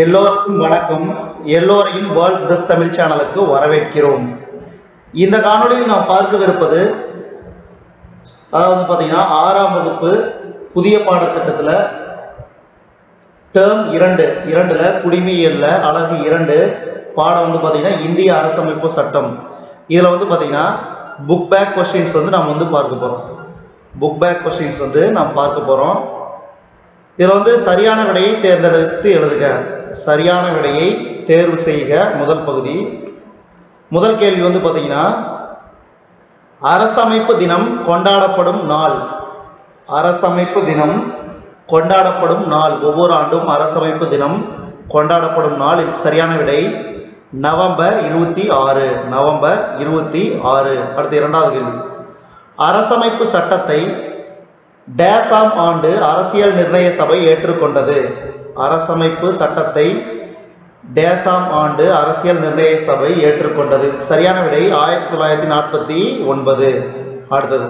எல்லோருக்கும் வணக்கம். எல்லோரையும் வேர்ல்ட்ஸ் பெஸ்ட் தமிழ் சேனலுக்கு வரவேற்கிறோம். இந்த காணொளியில் நாம் பார்க்கவிருப்பது அதாவது பார்த்தீங்கன்னா ஆறாம் வகுப்பு புதிய பாடத்திட்டத்தில் டேர்ம் இரண்டு இரண்டில் குடிமையியல்ல அழகு இரண்டு பாடம் வந்து பார்த்தீங்கன்னா இந்திய அரசமைப்பு சட்டம். இதில் வந்து பார்த்தீங்கன்னா புக் பேக் கொஸ்டின்ஸ் வந்து நாம் வந்து பார்க்க போகிறோம் புக் பேக் கொஸ்டின்ஸ் வந்து நாம் பார்க்க போகிறோம் இதில் வந்து சரியான விடையை தேர்ந்தெடுத்து எழுதுக. சரியான விடையை தேர்வு செய்க முதல் பகுதி. முதல் கேள்வி வந்து பார்த்தீங்கன்னா அரசமைப்பு தினம் கொண்டாடப்படும் நாள். அரசமைப்பு தினம் கொண்டாடப்படும் நாள். ஒவ்வொரு ஆண்டும் அரசமைப்பு தினம் கொண்டாடப்படும் நாள். இதுக்கு சரியான விடை நவம்பர் இருபத்தி ஆறு. நவம்பர் இருபத்தி ஆறு. அடுத்து இரண்டாவது கேள்வி. அரசமைப்பு சட்டத்தை டேசாம் ஆண்டு அரசியல் நிர்ணய சபை ஏற்றுக்கொண்டது. அரசமைப்பு சட்டத்தை டேசாம் ஆண்டு அரசியல் நிர்ணய சபை ஏற்றுக்கொண்டது. சரியான விடை ஆயிரத்தி தொள்ளாயிரத்தி நாற்பத்தி ஒன்பது. அடுத்தது.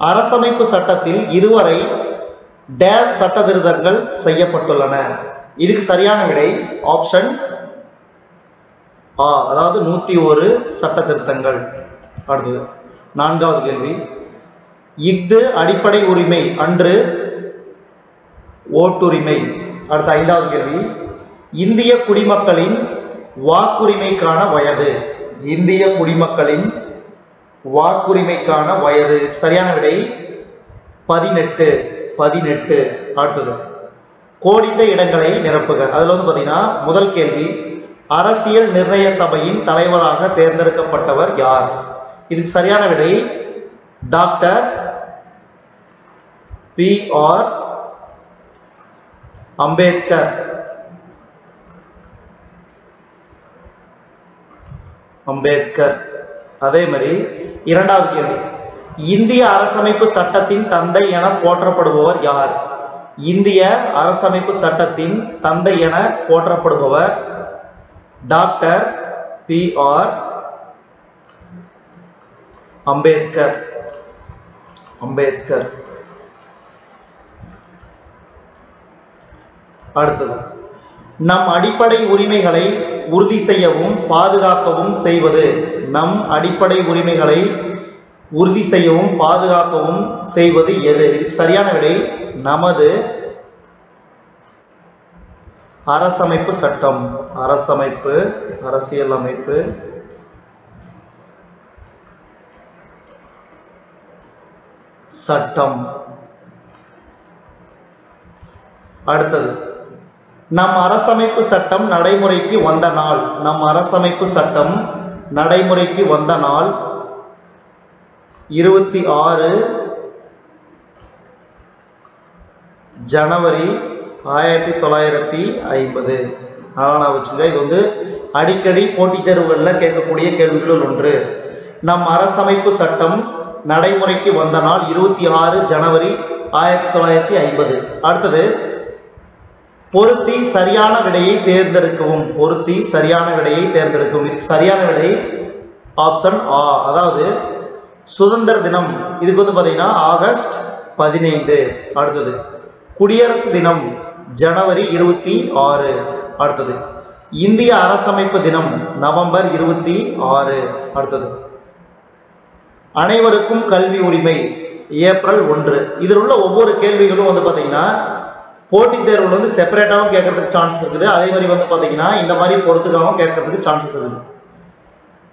அரசமைப்பு சட்டத்தில் இதுவரை டேஸ் சட்ட திருத்தங்கள் செய்யப்பட்டுள்ளன. இதுக்கு சரியான விடை ஆப்ஷன் ஆ அதாவது நூத்தி ஒரு சட்ட திருத்தங்கள். அடுத்தது. நான்காவது கேள்வி. இஃது அடிப்படை உரிமை அன்று ஓட்டுரிமை. அடுத்த ஐந்தாவது கேள்வி. இந்திய குடிமக்களின் வாக்குரிமைக்கான வயது. இந்திய குடிமக்களின் வாக்குரிமைக்கான வயது. சரியான விடை பதினெட்டு பதினெட்டு. அடுத்தது. கோடிட்ட இடங்களை நிரப்புக. அதுல வந்து பாத்தீங்கன்னா முதல் கேள்வி அரசியல் நிர்ணய சபையின் தலைவராக தேர்ந்தெடுக்கப்பட்டவர் யார்? இதுக்கு சரியான விடை doctor B R Ambedkar. Ambedkar. அதே மாதிரி இரண்டாவது கேள்வி. இந்திய அரசமைப்பு சட்டத்தின் தந்தை என போற்றப்படுபவர் யார்? இந்திய அரசமைப்பு சட்டத்தின் தந்தை என போற்றப்படுபவர் doctor B R Ambedkar. Ambedkar. அடுத்தது நம் அடிப்படை உரிமைகளை உறுதி செய்யவும் பாதுகாக்கவும் செய்வது. நம் அடிப்படை உரிமைகளை உறுதி செய்யவும் பாதுகாக்கவும் செய்வது எது? இதுக்கு சரியான விடை நமது அரசமைப்பு சட்டம். அரசமைப்பு அரசியல் அமைப்பு சட்டம். அடுத்தது நம் அரசமைப்பு சட்டம் நடைமுறைக்கு வந்த நாள். நம் அரசமைப்பு சட்டம் நடைமுறைக்கு வந்த நாள். இருபத்தி ஆறு ஜனவரி ஆயிரத்தி தொள்ளாயிரத்தி ஐம்பது. நான் வச்சுங்க இது வந்து அடிக்கடி போட்டித் தேர்வுகளில் கேட்கக்கூடிய கேள்விகளுள் ஒன்று. நம் அரசமைப்பு சட்டம் நடைமுறைக்கு வந்த நாள் இருபத்தி ஆறு ஜனவரி ஆயிரத்தி தொள்ளாயிரத்தி ஐம்பது. அடுத்தது பொருத்தி சரியான விடையை தேர்ந்தெடுக்கவும். பொருத்தி சரியான விடையை தேர்ந்தெடுக்கவும். இதுக்கு சரியான விடை ஆப்ஷன் ஆ அதாவது சுதந்திர தினம். இதுக்கு வந்து பார்த்தீங்கன்னா ஆகஸ்ட் பதினைந்து. அடுத்தது குடியரசு தினம் ஜனவரி இருபத்தி ஆறு. அடுத்தது இந்திய அரசமைப்பு தினம் நவம்பர் இருபத்தி ஆறு. அடுத்தது அனைவருக்கும் கல்வி உரிமை ஏப்ரல் ஒன்று. இதில் உள்ள ஒவ்வொரு கேள்விகளும் வந்து பார்த்தீங்கன்னா போட்டித் தேர்வுல வந்து செப்பரேட்டாகவும் கேட்கறதுக்கு சான்சஸ் இருக்குது. அதே மாதிரி வந்து பார்த்தீங்கன்னா இந்த மாதிரி பொறுத்துக்காகவும் கேட்கறதுக்கு சான்சஸ் இருக்குது.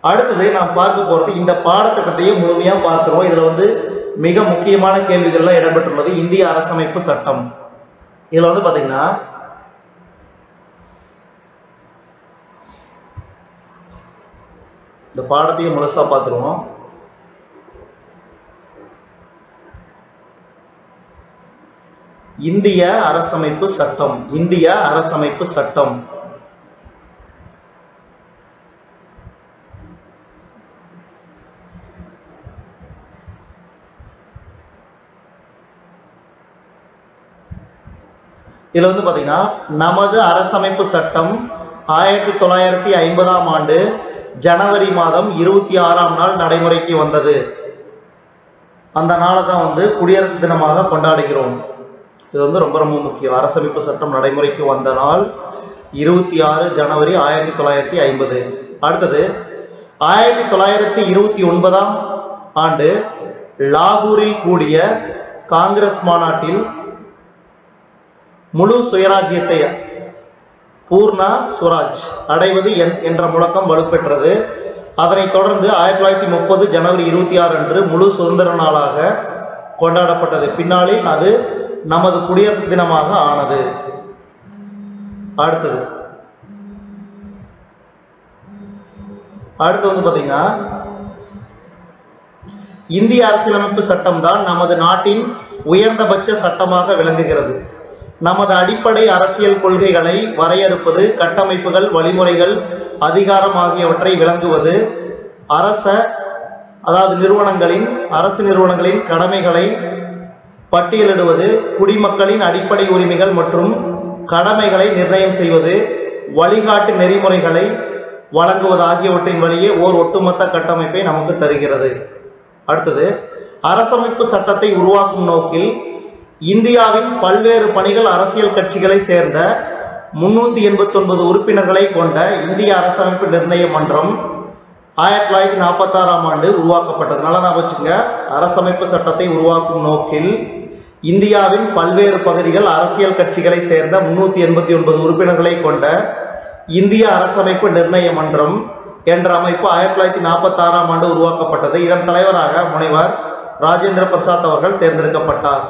அடுத்தது நாம் பார்க்க போகிறது இந்த பாடத்திட்டத்தையும் முழுமையாக பார்த்துருவோம் இதில் வந்து மிக முக்கியமான கேள்விகள்லாம் இடம்பெற்றுள்ளது. இந்திய அரசமைப்பு சட்டம். இதில் வந்து பார்த்தீங்கன்னா இந்த பாடத்தையும் முழுசாக பார்த்துருவோம். இந்திய அரசமைப்பு சட்டம் இந்திய அரசமைப்பு சட்டம். இதுல வந்து பாத்தீங்கன்னா நமது அரசமைப்பு சட்டம் ஆயிரத்தி தொள்ளாயிரத்தி ஐம்பதாம் ஆண்டு ஜனவரி மாதம் இருபத்தி ஆறாம் நாள் நடைமுறைக்கு வந்தது. அந்த நாளை தான் வந்து குடியரசு தினமாக கொண்டாடுகிறோம். இது வந்து ரொம்ப ரொம்ப முக்கியம். அரசமைப்பு சட்டம் நடைமுறைக்கு வந்த நாள் இருபத்தி ஆறு ஜனவரி ஆயிரத்தி தொள்ளாயிரத்தி ஐம்பது. அடுத்தது ஆயிரத்தி தொள்ளாயிரத்தி இருபத்தி ஒன்பதாம் ஆண்டு லாகூரில் கூடிய காங்கிரஸ் மாநாட்டில் முழு சுயராஜ்யத்தை பூர்ணா சுவராஜ் அடைவது என்- என்ற முழக்கம் வலுப்பெற்றது. அதனைத் தொடர்ந்து ஆயிரத்தி தொள்ளாயிரத்தி முப்பது ஜனவரி இருபத்தி ஆறு அன்று முழு சுதந்திர நாளாக கொண்டாடப்பட்டது. பின்னாளில் அது நமது குடியரசு தினமாக ஆனது. அடுத்தது. அடுத்து வந்து பார்த்தீங்கன்னா இந்திய அரசியலமைப்பு சட்டம் தான் நமது நாட்டின் உயர்ந்தபட்ச சட்டமாக விளங்குகிறது. நமது அடிப்படை அரசியல் கொள்கைகளை வரையறுப்பது கட்டமைப்புகள் வழிமுறைகள் அதிகாரம் ஆகியவற்றை விளங்குவது அரச அதாவது நிறுவனங்களின் அரசு நிறுவனங்களின் கடமைகளை பட்டியலிடுவது குடிமக்களின் அடிப்படை உரிமைகள் மற்றும் கடமைகளை நிர்ணயம் செய்வது வழிகாட்டு நெறிமுறைகளை வழங்குவது ஆகியவற்றின் வழியே ஓர் ஒட்டுமொத்த கட்டமைப்பை நமக்கு தருகிறது. அடுத்தது அரசமைப்பு சட்டத்தை உருவாக்கும் நோக்கில் இந்தியாவின் பல்வேறு பணிகள் அரசியல் கட்சிகளை சேர்ந்த முன்னூத்தி எண்பத்தொன்பது உறுப்பினர்களை கொண்ட இந்திய அரசமைப்பு நிர்ணய மன்றம் ஆயிரத்தி தொள்ளாயிரத்தி நாற்பத்தாறாம் ஆண்டு உருவாக்கப்பட்டது. நல்லா வச்சுங்க அரசமைப்பு சட்டத்தை உருவாக்கும் நோக்கில் இந்தியாவின் பல்வேறு பகுதிகள் அரசியல் கட்சிகளை சேர்ந்த முன்னூத்தி எண்பத்தி ஒன்பது உறுப்பினர்களை கொண்ட இந்திய அரசமைப்பு நிர்ணய மன்றம் என்ற அமைப்பு ஆயிரத்தி தொள்ளாயிரத்தி நாற்பத்தாறாம் ஆண்டு உருவாக்கப்பட்டது. இதன் தலைவராக முனைவர் ராஜேந்திர பிரசாத் அவர்கள் தேர்ந்தெடுக்கப்பட்டார்.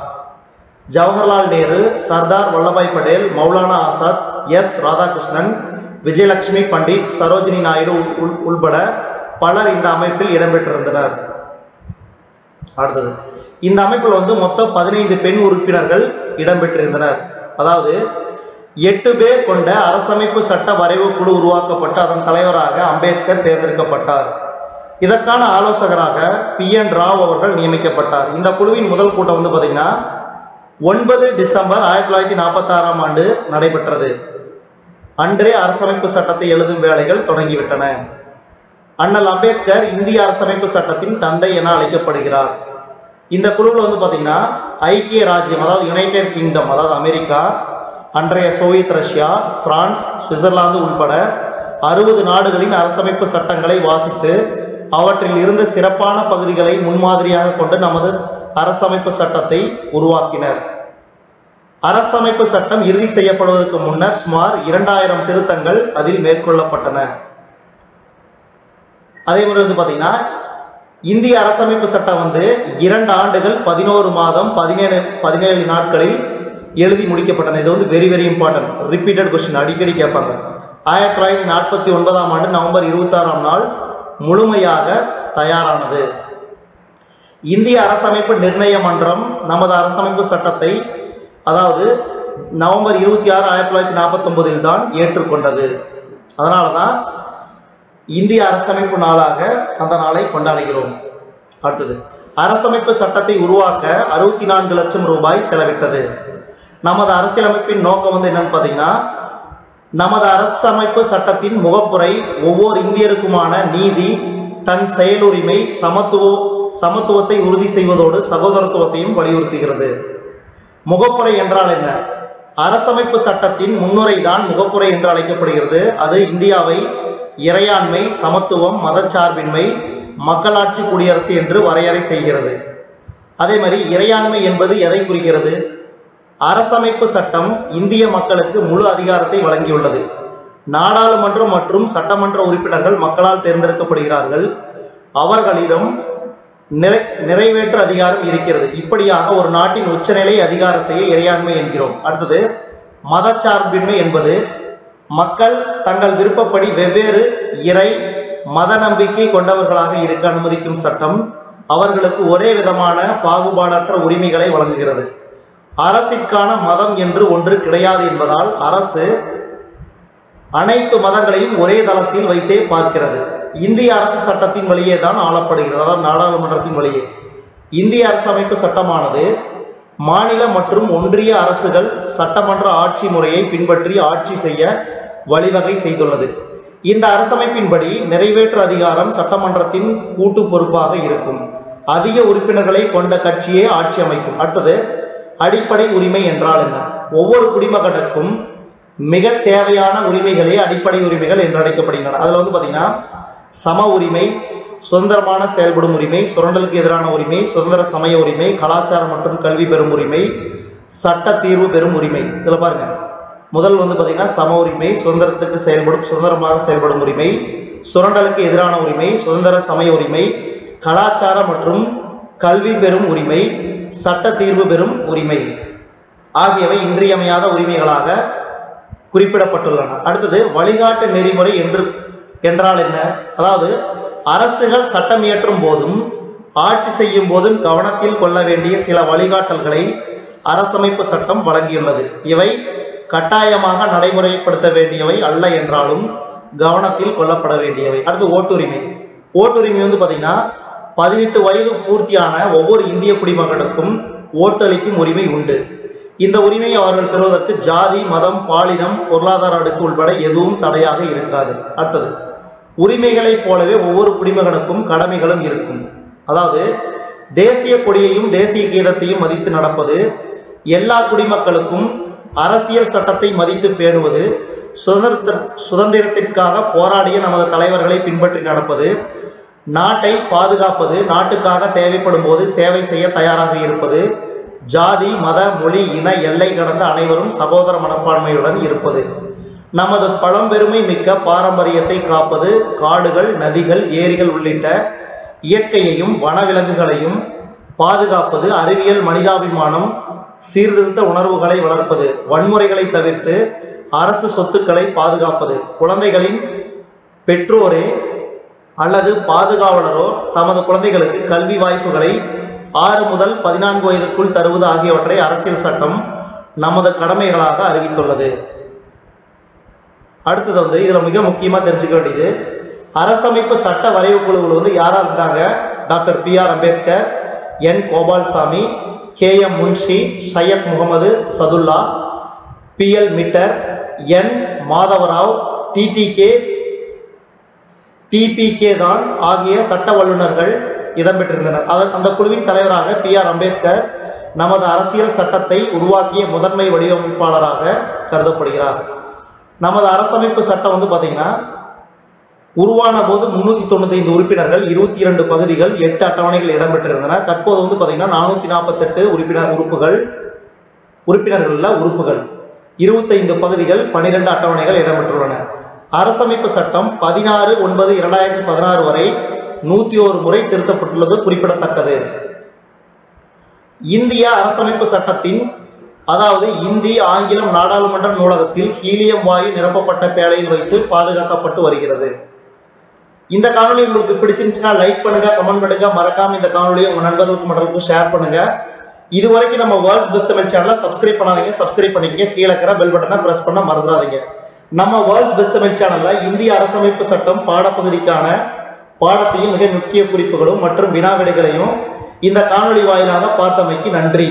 ஜவஹர்லால் நேரு சர்தார் வல்லபாய் படேல் மௌலானா ஆசாத் எஸ். ராதாகிருஷ்ணன் விஜயலட்சுமி பண்டிட் சரோஜினி நாயுடு உள்- உள்பட பலர் இந்த அமைப்பில் இடம்பெற்றிருந்தனர். அடுத்தது இந்த அமைப்பில் வந்து மொத்தம் பதினைந்து பெண் உறுப்பினர்கள் இடம்பெற்றிருந்தனர். அதாவது எட்டு பேர் கொண்ட அரசமைப்பு சட்ட வரைவு குழு உருவாக்கப்பட்டு அதன் தலைவராக அம்பேத்கர் தேர்ந்தெடுக்கப்பட்டார். இதற்கான ஆலோசகராக பி. என். ராவ் அவர்கள் நியமிக்கப்பட்டார். இந்த குழுவின் முதல் கூட்டம் வந்து பார்த்தீங்கன்னா ஒன்பது டிசம்பர் ஆயிரத்தி தொள்ளாயிரத்தி நாற்பத்தாறாம் ஆண்டு நடைபெற்றது. அன்றே அரசமைப்பு சட்டத்தை எழுதும் வேலைகள் தொடங்கிவிட்டன. அண்ணல் அம்பேத்கர் இந்திய அரசமைப்பு சட்டத்தின் தந்தை என அழைக்கப்படுகிறார். இந்த குழுவில் வந்து பார்த்தீங்கன்னா ஐக்கிய ராஜ்யம் அதாவது யுனைடெட் கிங்டம் அதாவது அமெரிக்கா அன்றைய சோவியத் ரஷ்யா பிரான்ஸ் சுவிட்சர்லாந்து உள்பட அறுபது நாடுகளின் அரசமைப்பு சட்டங்களை வாசித்து அவற்றில் இருந்த சிறப்பான பகுதிகளை முன்மாதிரியாக கொண்டு நமது அரசமைப்பு சட்டத்தை உருவாக்கினர். அரசமைப்பு சட்டம் இறுதி செய்யப்படுவதற்கு முன்னர் சுமார் இரண்டாயிரம் திருத்தங்கள் அதில் மேற்கொள்ளப்பட்டன. அதே மாதிரி வந்து பார்த்தீங்கன்னா இந்திய அரசமைப்பு சட்டம் வந்து இரண்டு ஆண்டுகள் பதினோரு மாதம் பதினேழு பதினேழு நாட்களில் எழுதி முடிக்கப்பட்டன. இது வந்து very very important repeated question அடிக்கடி கேட்பாங்க. ஆயிரத்தி தொள்ளாயிரத்தி நாற்பத்தி ஒன்பதாம் ஆண்டு நவம்பர் இருபத்தாறாம் நாள் முழுமையாக தயாரானது. இந்திய அரசமைப்பு நிர்ணய மன்றம் நமது அரசமைப்பு சட்டத்தை அதாவது நவம்பர் இருபத்தி ஆறு ஆயிரத்தி தொள்ளாயிரத்தி நாற்பத்தி ஒன்பதில் தான் ஏற்றுக்கொண்டது. அதனால தான் இந்திய அரசமைப்பு நாளாக அந்த நாளை கொண்டாடுகிறோம். அடுத்தது அரசமைப்பு சட்டத்தை உருவாக்க அறுபத்தி நான்கு லட்சம் ரூபாய் செலவிட்டது. நமது அரசியலமைப்பின் நோக்கம் வந்து என்னன்னு பார்த்தீங்கன்னா நமது அரசமைப்பு சட்டத்தின் முகப்புரை ஒவ்வொரு இந்தியருக்குமான நீதி தன் செயலுரிமை சமத்துவ சமத்துவத்தை உறுதி செய்வதோடு சகோதரத்துவத்தையும் வலியுறுத்துகிறது. முகப்புரை என்றால் என்ன? அரசமைப்பு சட்டத்தின் முன்னுரை தான் முகப்புரை என்று அழைக்கப்படுகிறது. அது இந்தியாவை இறையாண்மை சமத்துவம் மதச்சார்பின்மை மக்களாட்சி குடியரசு என்று வரையறை செய்கிறது. அதே மாதிரி இறையாண்மை என்பது எதை குறிக்கிறது? அரசமைப்பு சட்டம் இந்திய மக்களுக்கு முழு அதிகாரத்தை வழங்கியுள்ளது. நாடாளுமன்றம் மற்றும் சட்டமன்ற உறுப்பினர்கள் மக்களால் தேர்ந்தெடுக்கப்படுகிறார்கள். அவர்களிடம் நிறை நிறைவேற்று அதிகாரம் இருக்கிறது. இப்படியாக ஒரு நாட்டின் உச்சநிலை அதிகாரத்தையே இறையாண்மை என்கிறோம். அடுத்தது மதச்சார்பின்மை என்பது மக்கள் தங்கள் விருப்பப்படி வெவ்வேறு இறை மத நம்பிக்கை கொண்டவர்களாக இருக்க அனுமதிக்கும் சட்டம் அவர்களுக்கு ஒரே விதமான பாகுபாடற்ற உரிமைகளை வழங்குகிறது. அரசிற்கான மதம் என்று ஒன்று கிடையாது என்பதால் அரசு அனைத்து மதங்களையும் ஒரே தளத்தில் வைத்தே பார்க்கிறது. இந்திய அரசு சட்டத்தின் வழியே தான் ஆளப்படுகிறது. அதாவது நாடாளுமன்றத்தின் வழியே. இந்திய அரசமைப்பு சட்டமானது மாநில மற்றும் ஒன்றிய அரசுகள் சட்டமன்ற ஆட்சி முறையை பின்பற்றி ஆட்சி செய்ய வழிவகை செய்துள்ளது. இந்த அரசமைப்பின்படி நிறைவேற்று அதிகாரம் சட்டமன்றத்தின் கூட்டு பொறுப்பாக இருக்கும். அதிக உறுப்பினர்களை கொண்ட கட்சியே ஆட்சி அமைக்கும். அடுத்தது அடிப்படை உரிமை என்றால் என்ன? ஒவ்வொரு குடிமகனுக்கும் மிக தேவையான உரிமைகளே அடிப்படை உரிமைகள் என்று அழைக்கப்படுகின்றன. அதில் வந்து பார்த்தீங்கன்னா சம உரிமை சுதந்திரமான செயல்படும் உரிமை சுரண்டலுக்கு எதிரான உரிமை சுதந்திர சமய உரிமை கலாச்சாரம் மற்றும் கல்வி பெறும் உரிமை சட்ட தீர்வு பெறும் உரிமை. இதில் பாருங்க. முதல் வந்து பார்த்தீங்கன்னா சம உரிமை சுதந்திரத்துக்கு செயல்படும் சுதந்திரமாக செயல்படும் உரிமை சுரண்டலுக்கு எதிரான உரிமை சுதந்திர சமய உரிமை கலாச்சார மற்றும் கல்வி பெறும் உரிமை சட்ட தீர்வு பெறும் உரிமை ஆகியவை இன்றியமையாத உரிமைகளாக குறிப்பிடப்பட்டுள்ளன. அடுத்தது வழிகாட்டு நெறிமுறை என்று என்றால் என்ன? அதாவது அரசுகள் சட்டம் இயற்றும் போதும் ஆட்சி செய்யும் போதும் கவனத்தில் கொள்ள வேண்டிய சில வழிகாட்டல்களை அரசமைப்பு சட்டம் வழங்கியுள்ளது. இவை கட்டாயமாக நடைமுறைப்படுத்த வேண்டியவை அல்ல என்றாலும் கவனத்தில் கொள்ளப்பட வேண்டியவை. அடுத்து ஓட்டுரிமை. ஓட்டுரிமை வந்து பார்த்தீங்கன்னா பதினெட்டு வயது பூர்த்தியான ஒவ்வொரு இந்திய குடிமகனுக்கும் ஓட்டளிக்கும் உரிமை உண்டு. இந்த உரிமையை அவர்கள் பெறுவதற்கு ஜாதி மதம் பாலினம் பொருளாதார அடுக்கு உள்பட எதுவும் தடையாக இருக்காது. அடுத்தது உரிமைகளைப் போலவே ஒவ்வொரு குடிமகனுக்கும் கடமைகளும் இருக்கும். அதாவது தேசிய கொடியையும் தேசிய கீதத்தையும் மதித்து நடப்பது எல்லா குடிமக்களுக்கும் அரசியல் சட்டத்தை மதித்து பேணுவது சுதந்திர சுதந்திரத்திற்காக போராடிய நமது தலைவர்களை பின்பற்றி நடப்பது நாட்டை பாதுகாப்பது நாட்டுக்காக தேவைப்படும் போது சேவை செய்ய தயாராக இருப்பது ஜாதி மத மொழி இன எல்லை கடந்த அனைவரும் சகோதர மனப்பான்மையுடன் இருப்பது. நமது பழம்பெருமை மிக்க பாரம்பரியத்தை காப்பது காடுகள் நதிகள் ஏரிகள் உள்ளிட்ட இயற்கையையும் வனவிலங்குகளையும் பாதுகாப்பது அறிவியல் மனிதாபிமானம் சீர்திருத்த உணர்வுகளை வளர்ப்பது வன்முறைகளை தவிர்த்து அரசு சொத்துக்களை பாதுகாப்பது. குழந்தைகளின் பெற்றோரே அல்லது பாதுகாவலரோ தமது குழந்தைகளுக்கு கல்வி வாய்ப்புகளை ஆறு முதல் பதினான்கு வயதுக்குள் தருவது ஆகியவற்றை அரசியல் சட்டம் நமது கடமைகளாக அறிவித்துள்ளது. அடுத்தது வந்து இதில் மிக முக்கியமாக தெரிஞ்சுக்க வேண்டியது அரசமைப்பு சட்ட வரைவு குழுவில் வந்து யாராக இருந்தாங்க? Doctor B R Ambedkar N Gopalaswami K M Munshi Syed Mohammed Saadulla B L Mitter N Madhava Rao TTK DPK தான் ஆகிய சட்ட வல்லுநர்கள் இடம்பெற்றிருந்தனர். அதன் அந்த குழுவின் தலைவராக பி ஆர் அம்பேத்கர் நமது அரசியல் சட்டத்தை உருவாக்கிய முதன்மை வடிவமைப்பாளராக கருதப்படுகிறார். நமது அரசமைப்பு சட்டம் வந்து பார்த்தீங்கன்னா உருவான போது முன்னூத்தி தொண்ணூத்தி ஐந்து உறுப்பினர்கள் இருபத்தி இரண்டு பகுதிகள் எட்டு அட்டவணைகள் இடம்பெற்றிருந்தன. தற்போது வந்து பாத்தீங்கன்னா நானூத்தி நாற்பத்தெட்டு உறுப்பினர் உறுப்புகள் உறுப்பினர்கள்ல உறுப்புகள். இருபத்தைந்து பகுதிகள் பனிரெண்டு அட்டவணைகள் இடம்பெற்றுள்ளன. அரசமைப்பு சட்டம் பதினாறு ஒன்பது இரண்டாயிரத்தி பதினாறு வரை நூத்தி ஒரு முறை திருத்தப்பட்டுள்ளது குறிப்பிடத்தக்கது. இந்திய அரசமைப்பு சட்டத்தின் அதாவது இந்தி ஆங்கிலம் நாடாளுமன்ற நூலகத்தில் ஹீலியம் வாயு நிரப்பப்பட்ட பேழையில் வைத்து பாதுகாக்கப்பட்டு வருகிறது. இந்த காணொலி உங்களுக்கு பிடிச்சிருந்துச்சுன்னா லைக் பண்ணுங்க கமெண்ட் பண்ணுங்க. மறக்காம இந்த காணொலியை உங்க நண்பர்களுக்கு மற்றவங்களுக்கும் ஷேர் பண்ணுங்க. இது வரைக்கும் நம்ம வேர்ல்ட்ஸ் பெஸ்ட் தமிழ் சேனலை சப்ஸ்கிரைப் பண்ணாதீங்க சப்ஸ்கிரைப் பண்ணிக்கங்க. கீழே இருக்கிற பெல் பட்டனை பிரஸ் பண்ண மறந்துடாதீங்க. நம்ம வேர்ல்ட்ஸ் பெஸ்ட் தமிழ் சேனல்ல இந்திய அரசமைப்பு சட்டம் பாடப்பகுதிக்கான பாடத்தையும் மிக முக்கிய குறிப்புகளும் மற்றும் வினாவிடைகளையும் இந்த காணொலி வாயிலாக பார்த்தமைக்கு நன்றி.